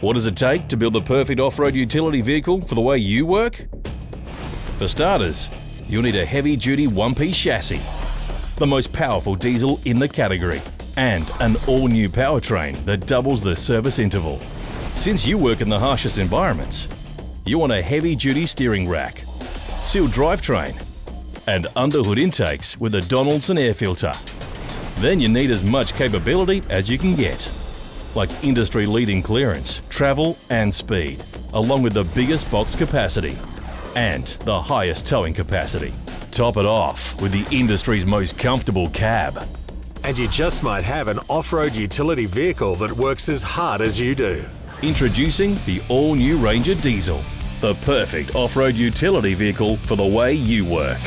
What does it take to build the perfect off-road utility vehicle for the way you work? For starters, you'll need a heavy-duty one-piece chassis, the most powerful diesel in the category, and an all-new powertrain that doubles the service interval. Since you work in the harshest environments, you want a heavy-duty steering rack, sealed drivetrain, and underhood intakes with a Donaldson air filter. Then you need as much capability as you can get, like industry-leading clearance, travel and speed, along with the biggest box capacity and the highest towing capacity. Top it off with the industry's most comfortable cab. And you just might have an off-road utility vehicle that works as hard as you do. Introducing the all-new Ranger Diesel, the perfect off-road utility vehicle for the way you work.